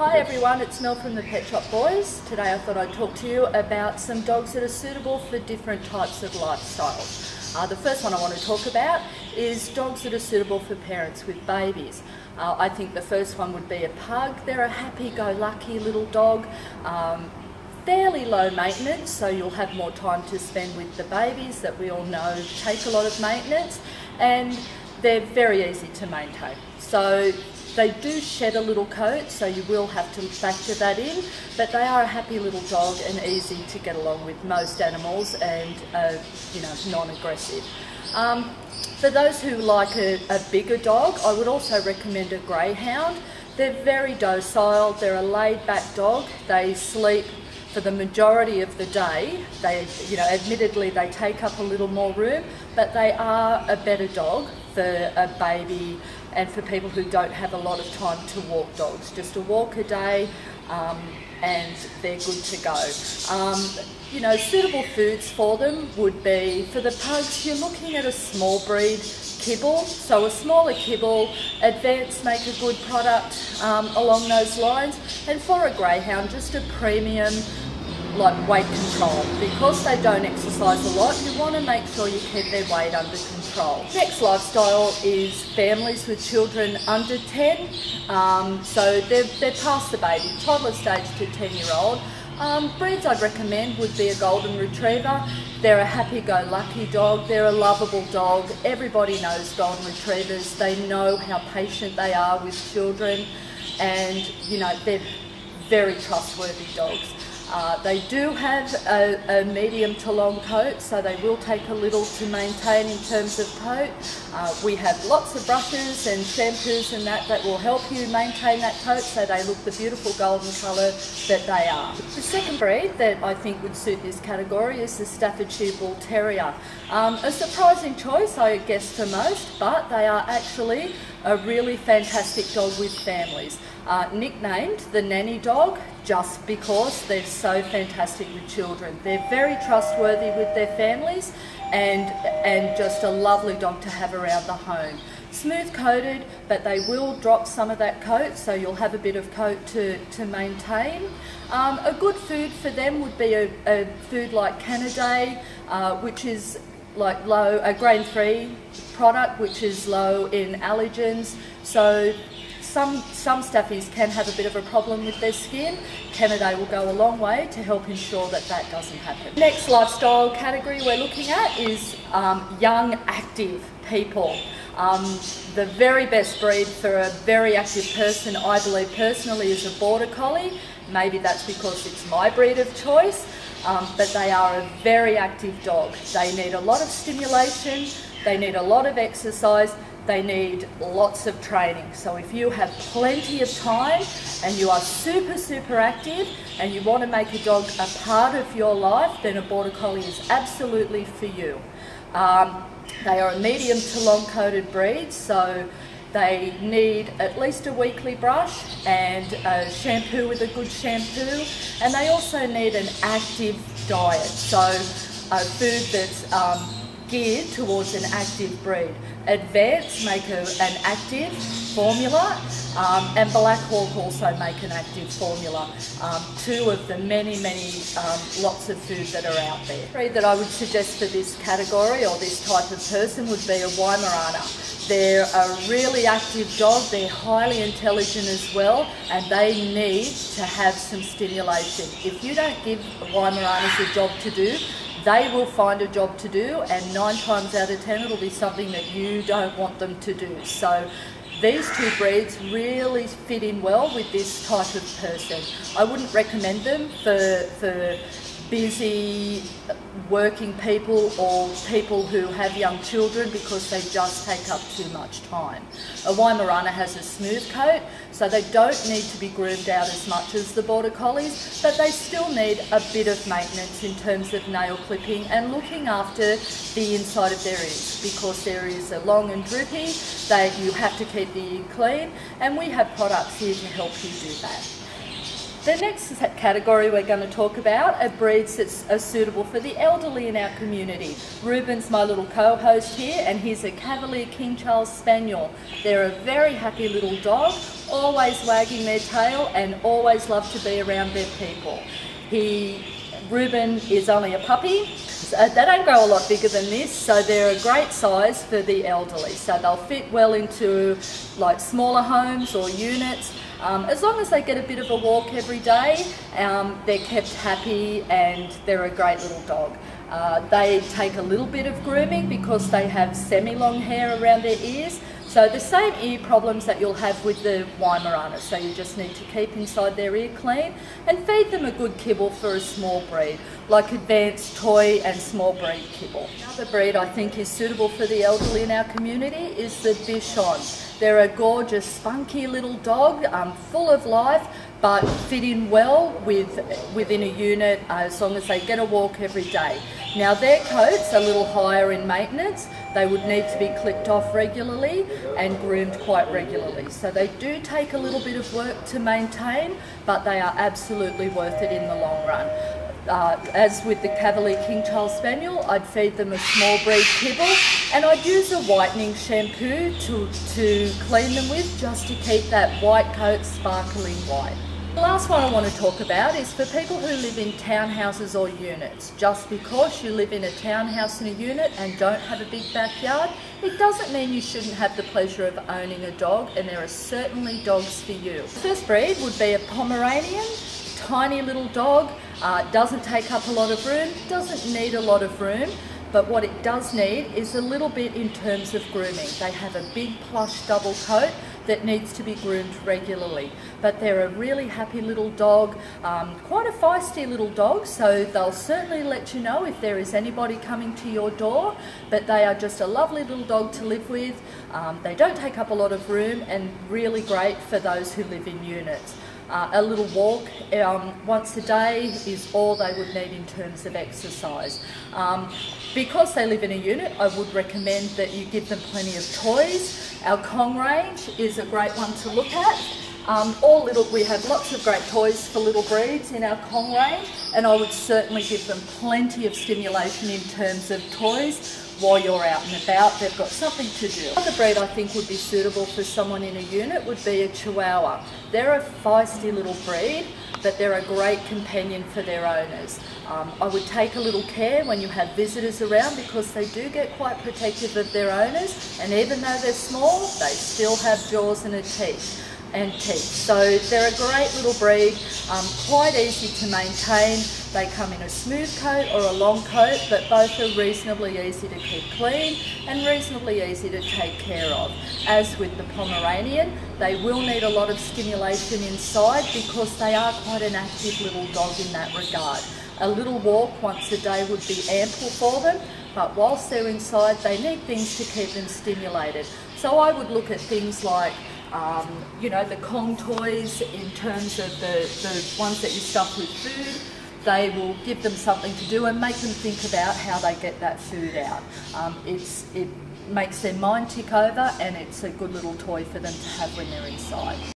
Hi everyone, it's Mel from the Pet Shop Boyz. Today I thought I'd talk to you about some dogs that are suitable for different types of lifestyles. Uh, the first one I want to talk about is dogs that are suitable for parents with babies. Uh, I think the first one would be a pug. They're a happy-go-lucky little dog. Um, fairly low maintenance, so you'll have more time to spend with the babies that we all know take a lot of maintenance, and they're very easy to maintain. So they do shed a little coat, so you will have to factor that in, but they are a happy little dog and easy to get along with most animals and, uh, you know, non-aggressive. Um, for those who like a, a bigger dog, I would also recommend a greyhound. They're very docile, they're a laid back dog, they sleep for the majority of the day. They, you know, admittedly they take up a little more room, but they are a better dog for a baby and for people who don't have a lot of time to walk dogs. Just a walk a day um, and they're good to go. Um, you know, suitable foods for them would be, for the pugs, you're looking at a small breed kibble, so a smaller kibble, Advance make a good product um, along those lines, and for a greyhound, just a premium like weight control. Because they don't exercise a lot, you want to make sure you keep their weight under control. Next lifestyle is families with children under 10. Um, so they're, they're past the baby, toddler stage to 10 year old. Um, breeds I'd recommend would be a Golden Retriever. They're a happy-go-lucky dog. They're a lovable dog. Everybody knows Golden Retrievers. They know how patient they are with children and, you know, they're very trustworthy dogs. Uh, they do have a, a, medium to long coat, so they will take a little to maintain in terms of coat. Uh, we have lots of brushes and shampoos and that that will help you maintain that coat so they look the beautiful golden colour that they are. The second breed that I think would suit this category is the Staffordshire Bull Terrier. Um, a surprising choice, I guess, for most, but they are actually a really fantastic dog with families. Uh, nicknamed the nanny dog just because they're so fantastic with children. They're very trustworthy with their families and, and just a lovely dog to have around the home. Smooth coated, but they will drop some of that coat, so you'll have a bit of coat to, to maintain. Um, a good food for them would be a, a food like Canidae, uh, which is like low, a grain-free product, which is low in allergens. So some, some Staffies can have a bit of a problem with their skin. Canidae will go a long way to help ensure that that doesn't happen. Next lifestyle category we're looking at is um, young, active people. Um, the very best breed for a very active person, I believe personally, is a Border Collie. Maybe that's because it's my breed of choice, um, but they are a very active dog. They need a lot of stimulation, they need a lot of exercise, they need lots of training. So if you have plenty of time and you are super, super active and you want to make a dog a part of your life, then a Border Collie is absolutely for you. Um, they are a medium to long coated breed, so they need at least a weekly brush and a shampoo with a good shampoo, and they also need an active diet, so a food that's um, geared towards an active breed. Advance make a, an active formula um, and Black Hawk also make an active formula. Um, two of the many, many um, lots of food that are out there. The breed that I would suggest for this category or this type of person would be a Weimaraner. They're a really active dog, they're highly intelligent as well, and they need to have some stimulation. If you don't give Weimaraners a job to do, they will find a job to do and nine times out of ten it'll be something that you don't want them to do. So these two breeds really fit in well with this type of person. I wouldn't recommend them for, for busy working people or people who have young children because they just take up too much time. A Weimaraner has a smooth coat, so they don't need to be groomed out as much as the Border Collies, but they still need a bit of maintenance in terms of nail clipping and looking after the inside of their ears because their ears are long and droopy, they, you have to keep the ear clean, and we have products here to help you do that. The next category we're going to talk about are breeds that are suitable for the elderly in our community. Ruben's my little co-host here and he's a Cavalier King Charles Spaniel. They're a very happy little dog, always wagging their tail and always love to be around their people. He, Ruben is only a puppy, so they don't grow a lot bigger than this, so they're a great size for the elderly. So they'll fit well into like smaller homes or units. Um, as long as they get a bit of a walk every day, um, they're kept happy and they're a great little dog. Uh, they take a little bit of grooming because they have semi-long hair around their ears. So the same ear problems that you'll have with the Weimaraner. So you just need to keep inside their ear clean and feed them a good kibble for a small breed, like advanced toy and small breed kibble. Another breed I think is suitable for the elderly in our community is the Bichon. They're a gorgeous, spunky little dog, um, full of life, but fit in well with within a unit uh, as long as they get a walk every day. Now their coats are a little higher in maintenance. They would need to be clipped off regularly and groomed quite regularly. So they do take a little bit of work to maintain, but they are absolutely worth it in the long run uh, as with the Cavalier King Charles Spaniel, I'd feed them a small breed kibble and I'd use a whitening shampoo to, to clean them with just to keep that white coat sparkling white. The last one I want to talk about is for people who live in townhouses or units. Just because you live in a townhouse and a unit and don't have a big backyard, it doesn't mean you shouldn't have the pleasure of owning a dog and there are certainly dogs for you. The first breed would be a Pomeranian, tiny little dog, uh, doesn't take up a lot of room, doesn't need a lot of room, but what it does need is a little bit in terms of grooming. They have a big plush double coat that needs to be groomed regularly. But they're a really happy little dog, um, quite a feisty little dog, so they'll certainly let you know if there is anybody coming to your door, but they are just a lovely little dog to live with. Um, they don't take up a lot of room and really great for those who live in units. Uh, a little walk um, once a day is all they would need in terms of exercise. Um, because they live in a unit, I would recommend that you give them plenty of toys. Our Kong range is a great one to look at. Um, all little, we have lots of great toys for little breeds in our Kong range, and I would certainly give them plenty of stimulation in terms of toys while you're out and about. They've got something to do. Another breed I think would be suitable for someone in a unit would be a Chihuahua. They're a feisty little breed, but they're a great companion for their owners. Um, I would take a little care when you have visitors around because they do get quite protective of their owners and even though they're small, they still have jaws and a teeth and teeth. So they're a great little breed, um, quite easy to maintain. They come in a smooth coat or a long coat, but both are reasonably easy to keep clean and reasonably easy to take care of. As with the Pomeranian, they will need a lot of stimulation inside because they are quite an active little dog in that regard. A little walk once a day would be ample for them, but whilst they're inside, they need things to keep them stimulated. So I would look at things like um, you know, the Kong toys in terms of the, the ones that you stuff with food, they will give them something to do and make them think about how they get that food out. Um, it's, it makes their mind tick over and it's a good little toy for them to have when they're inside.